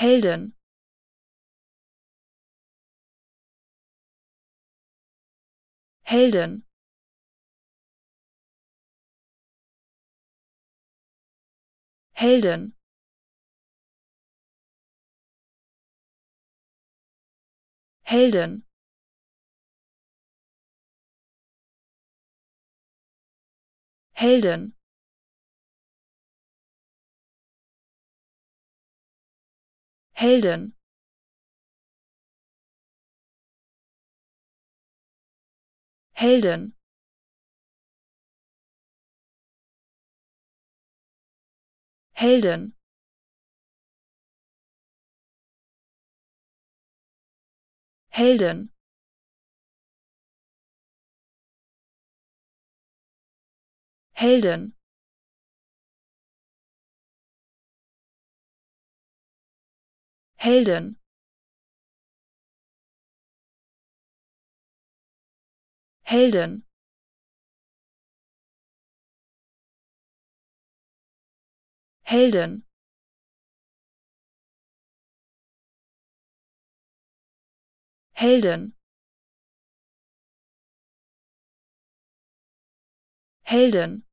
heldin. Heldin. Heldin. Heldin. Heldin. heldin. Heldin. Heldin. Heldin. Heldin. heldin. Heldin. Heldin. Heldin. Heldin.